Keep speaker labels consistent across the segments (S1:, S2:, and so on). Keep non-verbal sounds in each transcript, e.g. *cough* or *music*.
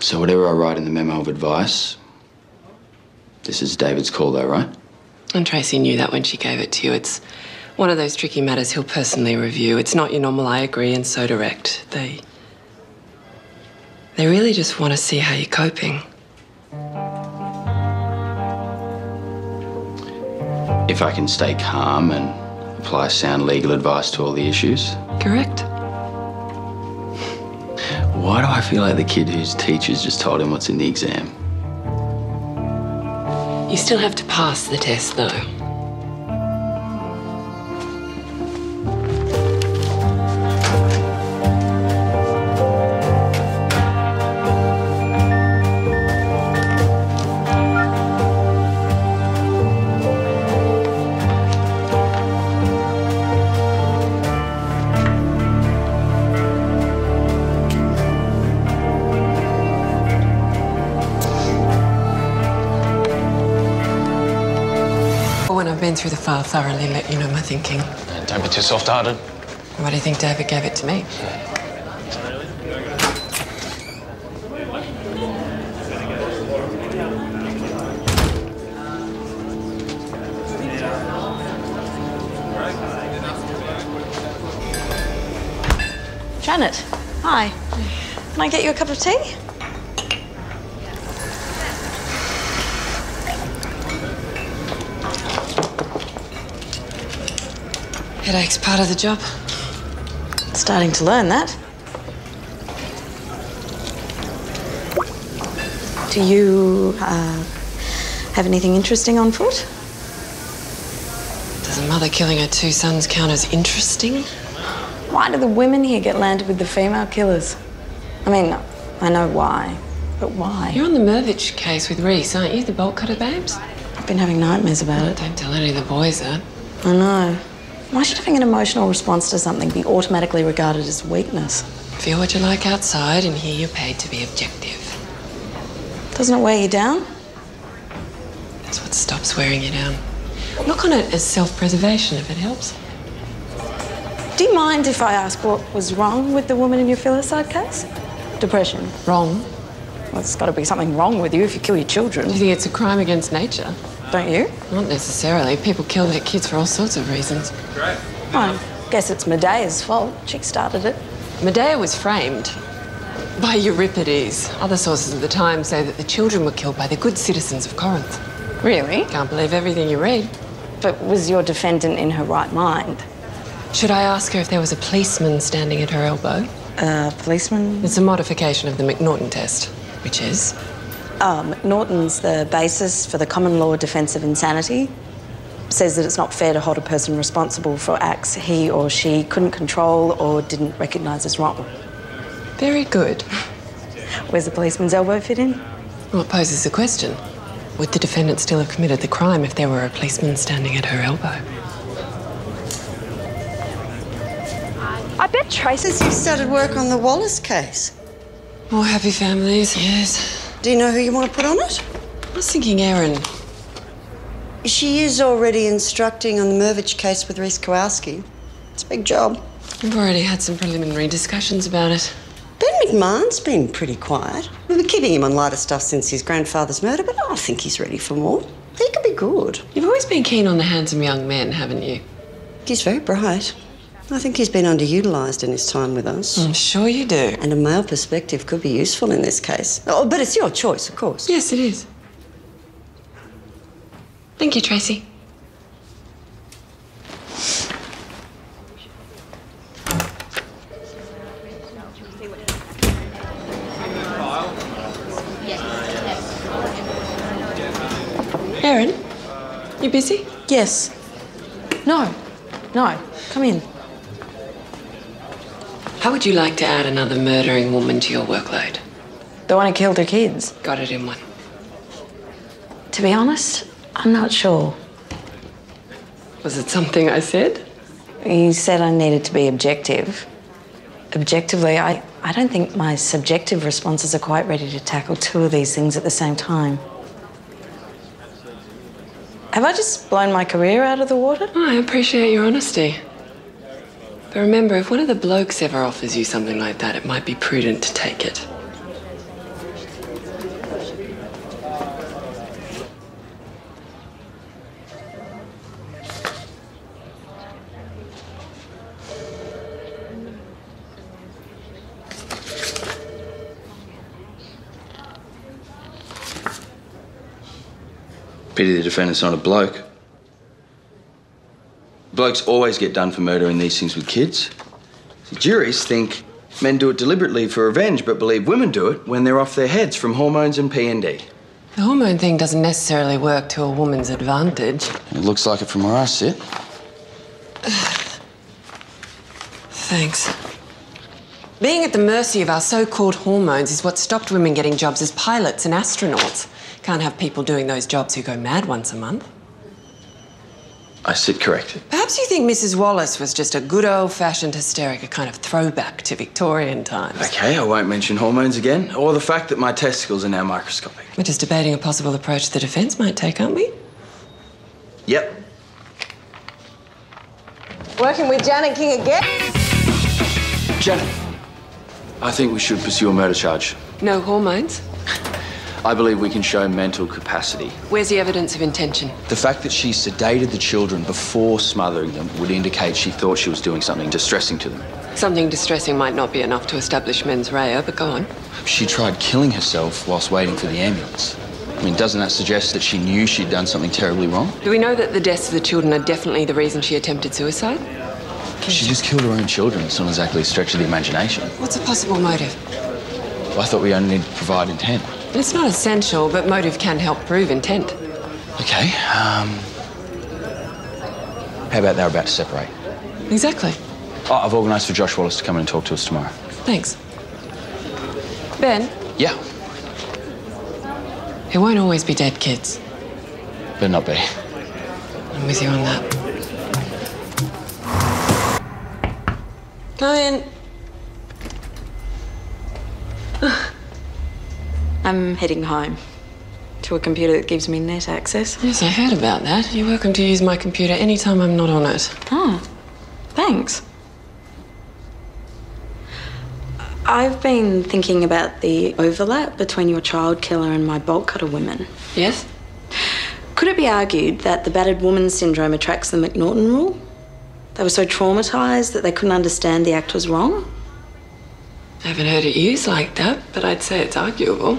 S1: So, whatever I write in the memo of advice, this is David's call, though, right?
S2: And Tracy knew that when she gave it to you. It's one of those tricky matters he'll personally review. It's not your normal, I agree, and so direct. They. They really just want to see how you're coping.
S1: If I can stay calm and apply sound legal advice to all the issues.
S2: Correct.
S1: Why do I feel like the kid whose teachers just told him what's in the exam?
S2: You still have to pass the test, though. Through the file thoroughly, let you know my thinking.
S3: Don't be too soft-hearted.
S2: Why do you think David gave it to me?
S4: Janet, hi. Can I get you a cup of tea?
S2: Headache's part of the job.
S4: Starting to learn that. Do you uh, have anything interesting on foot?
S2: Does a mother killing her two sons count as interesting?
S4: Why do the women here get landed with the female killers? I mean, I know why, but why?
S2: You're on the Mervich case with Reese, aren't you? The bolt cutter babes?
S4: I've been having nightmares about it.
S2: Don't tell any of the boys that.
S4: I know. Why should having an emotional response to something be automatically regarded as weakness?
S2: Feel what you like outside, and here you're paid to be objective.
S4: Doesn't it wear you down?
S2: That's what stops wearing you down. Look on it as self preservation if it helps.
S4: Do you mind if I ask what was wrong with the woman in your filicide case? Depression.
S2: Wrong.
S4: Well, there's got to be something wrong with you if you kill your children,
S2: you think it's a crime against nature?
S4: Don't you?
S2: Not necessarily. People kill their kids for all sorts of reasons. Great.
S4: I guess it's Medea's fault. She started it.
S2: Medea was framed by Euripides. Other sources of the time say that the children were killed by the good citizens of Corinth.
S4: Really?
S2: Can't believe everything you read.
S4: But was your defendant in her right mind?
S2: Should I ask her if there was a policeman standing at her elbow?
S4: A policeman?
S2: It's a modification of the McNaughton test, which is
S4: Um, Norton's the basis for the common law defence of insanity. Says that it's not fair to hold a person responsible for acts he or she couldn't control or didn't recognise as wrong.
S2: very good.
S4: Where's the policeman's elbow fit in?
S2: Well, it poses the question would the defendant still have committed the crime if there were a policeman standing at her elbow?
S5: I bet Tracy's you started work on the Wallace case.
S2: More happy families, yes.
S5: Do you know who you want to put on it?
S2: I was thinking Erin.
S5: She is already instructing on the Mervich case with Reese Kowalski. It's a big job.
S2: We've already had some preliminary discussions about it.
S5: Ben McMahon's been pretty quiet. We've been keeping him on lighter stuff since his grandfather's murder, but I think he's ready for more. He could be good.
S2: You've always been keen on the handsome young men, haven't you?
S5: He's very bright. I think he's been underutilised in his time with us.
S2: I'm sure you do.
S5: And a male perspective could be useful in this case. Oh, but it's your choice, of course.
S2: Yes, it is. Thank you, Tracy. Erin, you busy?
S4: Yes. No. No. Come in.
S2: How would you like to add another murdering woman to your workload?
S4: The one who killed her kids.
S2: Got it in one.
S4: To be honest, I'm not sure.
S2: Was it something I said?
S4: You said I needed to be objective. Objectively, I, I don't think my subjective responses are quite ready to tackle two of these things at the same time. Have I just blown my career out of the water?
S2: Oh, I appreciate your honesty. But remember, if one of the blokes ever offers you something like that, it might be prudent to take it.
S1: Pity the defendant's not a bloke. Blokes always get done for murder in these things with kids. Juries think men do it deliberately for revenge, but believe women do it when they're off their heads from hormones and PND.
S2: The hormone thing doesn't necessarily work to a woman's advantage.
S1: It looks like it from where I sit.
S2: Thanks. Being at the mercy of our so called hormones is what stopped women getting jobs as pilots and astronauts. Can't have people doing those jobs who go mad once a month.
S1: I sit corrected.
S2: Perhaps you think Mrs. Wallace was just a good old fashioned hysteric, a kind of throwback to Victorian times.
S1: Okay, I won't mention hormones again, or the fact that my testicles are now microscopic.
S2: We're just debating a possible approach the defence might take, aren't we?
S1: Yep.
S3: Working with Janet King again?
S1: Janet, I think we should pursue a murder charge.
S2: No hormones?
S1: I believe we can show mental capacity.
S2: Where's the evidence of intention?
S1: The fact that she sedated the children before smothering them would indicate she thought she was doing something distressing to them.
S2: Something distressing might not be enough to establish mens rea, but go on.
S1: She tried killing herself whilst waiting for the ambulance. I mean, doesn't that suggest that she knew she'd done something terribly wrong?
S2: Do we know that the deaths of the children are definitely the reason she attempted suicide?
S1: She just killed her own children. It's not exactly a stretch of the imagination.
S2: What's a possible motive?
S1: I thought we only need to provide intent.
S2: It's not essential, but motive can help prove intent.
S1: Okay, um. How about they're about to separate?
S2: Exactly.
S1: Oh, I've organised for Josh Wallace to come in and talk to us tomorrow.
S2: Thanks. Ben,
S1: Yeah,
S2: it won't always be dead kids.
S1: better not be.
S2: I'm with you on that. Go in. *laughs*
S4: I'm heading home to a computer that gives me net access.
S2: Yes, I heard about that. You're welcome to use my computer anytime I'm not on it.
S4: Oh, thanks. I've been thinking about the overlap between your child killer and my bolt cutter women.
S2: Yes?
S4: Could it be argued that the battered woman syndrome attracts the McNaughton rule? They were so traumatised that they couldn't understand the act was wrong?
S2: I haven't heard it used like that, but I'd say it's arguable.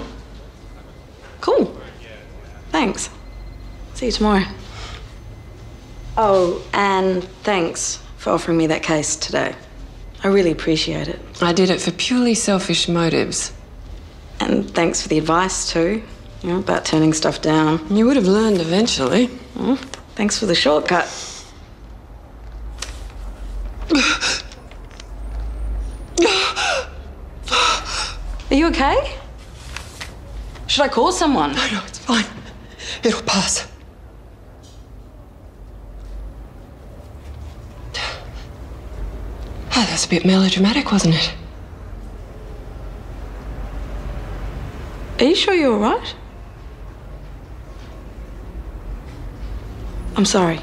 S4: Cool. Thanks. See you tomorrow. Oh, and thanks for offering me that case today. I really appreciate it.
S2: I did it for purely selfish motives.
S4: And thanks for the advice, too, you know, about turning stuff down.
S2: You would have learned eventually.
S4: Well, thanks for the shortcut. *sighs* Are you okay? Should I call someone?
S2: No, no, it's fine. It'll pass. Oh, that's a bit melodramatic, wasn't it?
S4: Are you sure you're all right? I'm sorry.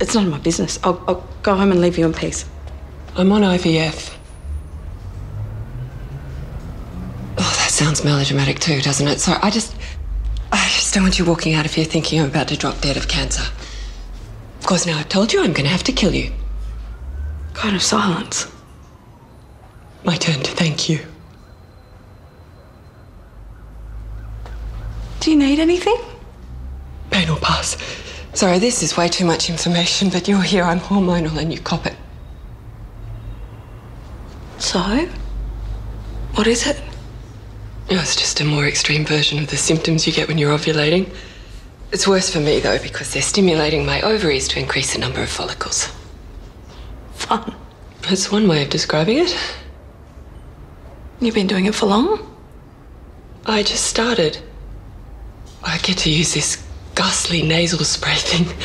S4: It's none of my business. I'll, I'll go home and leave you in peace.
S2: I'm on IVF. Oh, that sounds melodramatic too, doesn't it? So I just. I just don't want you walking out of here thinking I'm about to drop dead of cancer. Of course, now I've told you I'm going to have to kill you.
S4: Kind of silence.
S2: My turn to thank you.
S4: Do you need anything?
S2: Pain will pass. Sorry, this is way too much information, but you're here, I'm hormonal, and you cop it.
S4: So? What is it?
S2: It's just a more extreme version of the symptoms you get when you're ovulating. It's worse for me, though, because they're stimulating my ovaries to increase the number of follicles.
S4: Fun.
S2: That's one way of describing it.
S4: You've been doing it for long?
S2: I just started. I get to use this ghastly nasal spray thing.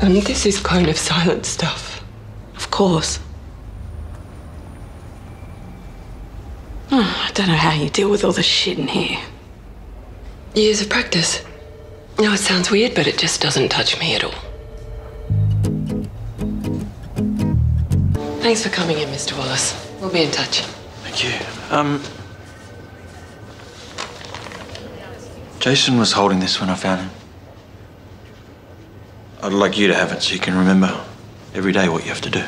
S2: And this is cone of silence stuff.
S4: Of course. Oh, I don't know how you deal with all the shit in here.
S2: Years of practice. No, it sounds weird, but it just doesn't touch me at all. Thanks for coming in, Mr. Wallace. We'll be in touch.
S6: Thank you. Um. Jason was holding this when I found him. I'd like you to have it so you can remember every day what you have to do.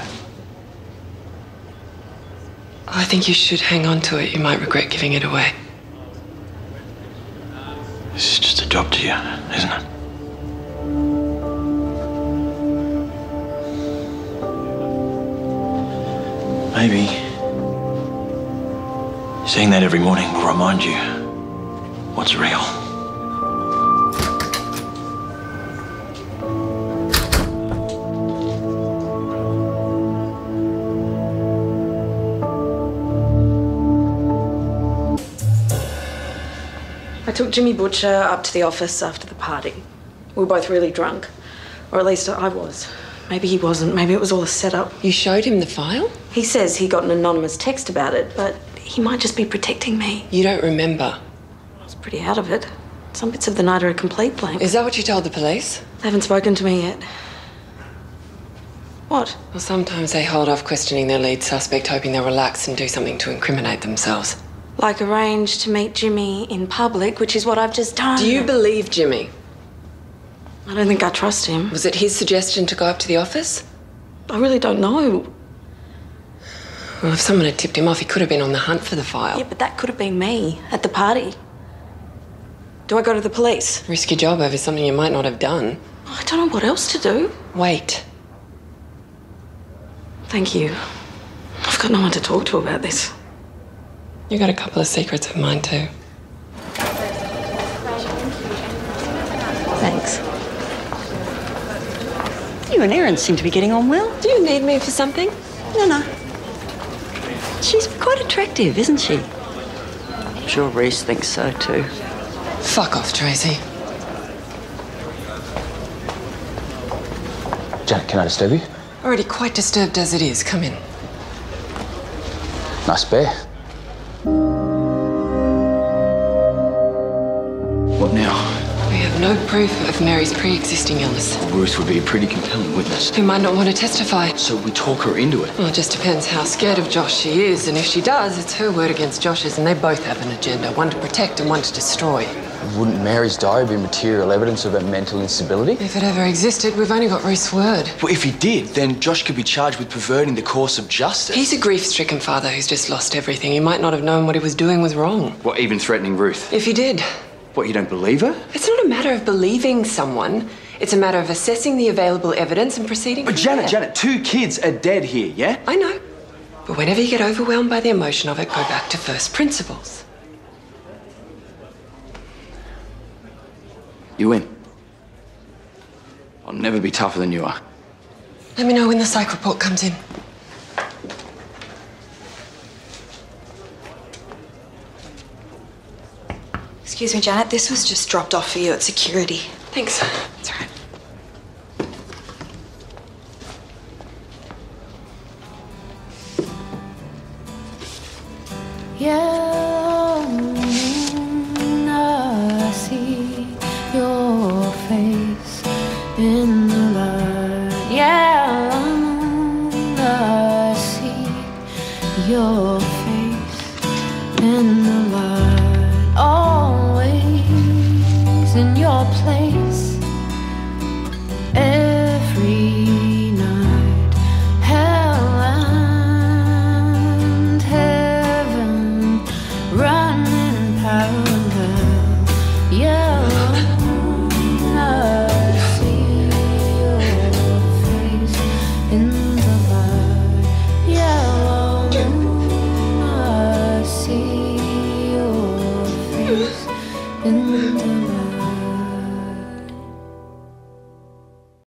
S2: I think you should hang on to it. You might regret giving it away.
S6: This is just a job to you, isn't it? Maybe seeing that every morning will remind you what's real.
S4: I took Jimmy Butcher up to the office after the party. We were both really drunk. Or at least I was. Maybe he wasn't. Maybe it was all a setup.
S2: You showed him the file?
S4: He says he got an anonymous text about it, but he might just be protecting me.
S2: You don't remember.
S4: I was pretty out of it. Some bits of the night are a complete blank.
S2: Is that what you told the police?
S4: They haven't spoken to me yet. What?
S2: Well, sometimes they hold off questioning their lead suspect, hoping they'll relax and do something to incriminate themselves.
S4: Like arrange to meet Jimmy in public, which is what I've just done.
S2: Do you believe Jimmy?
S4: I don't think I trust him.
S2: Was it his suggestion to go up to the office?
S4: I really don't know.
S2: Well, if someone had tipped him off, he could have been on the hunt for the file.
S4: Yeah, but that could have been me at the party. Do I go to the police?
S2: Risk your job over something you might not have done.
S4: I don't know what else to do.
S2: Wait.
S4: Thank you. I've got no one to talk to about this.
S2: You got a couple of secrets of mine, too.
S5: Thanks. You and Erin seem to be getting on well.
S2: Do you need me for something?
S5: No, no. She's quite attractive, isn't she? I'm sure Reese thinks so too.
S2: Fuck off, Tracy.
S1: Janet, can I disturb you?
S2: Already quite disturbed as it is. Come in.
S1: Nice bear.
S2: No proof of Mary's pre existing illness.
S1: Ruth would be a pretty compelling witness.
S2: Who might not want to testify.
S1: So we talk her into it.
S2: Well, it just depends how scared of Josh she is, and if she does, it's her word against Josh's, and they both have an agenda one to protect and one to destroy.
S1: Wouldn't Mary's diary be material evidence of her mental instability?
S2: If it ever existed, we've only got Ruth's word.
S1: Well, if he did, then Josh could be charged with perverting the course of justice.
S2: He's a grief stricken father who's just lost everything. He might not have known what he was doing was wrong.
S1: What, even threatening Ruth?
S2: If he did,
S1: What, you don't believe her?
S2: it's not a matter of believing someone, it's a matter of assessing the available evidence and proceeding.
S1: But Janet,
S2: there.
S1: Janet, two kids are dead here, yeah?
S2: I know. But whenever you get overwhelmed by the emotion of it, go back to first principles.
S1: You win. I'll never be tougher than you are.
S2: Let me know when the psych report comes in.
S7: Excuse me, Janet, this was just dropped off for you at security.
S2: Thanks.
S7: That's right.
S8: Yeah,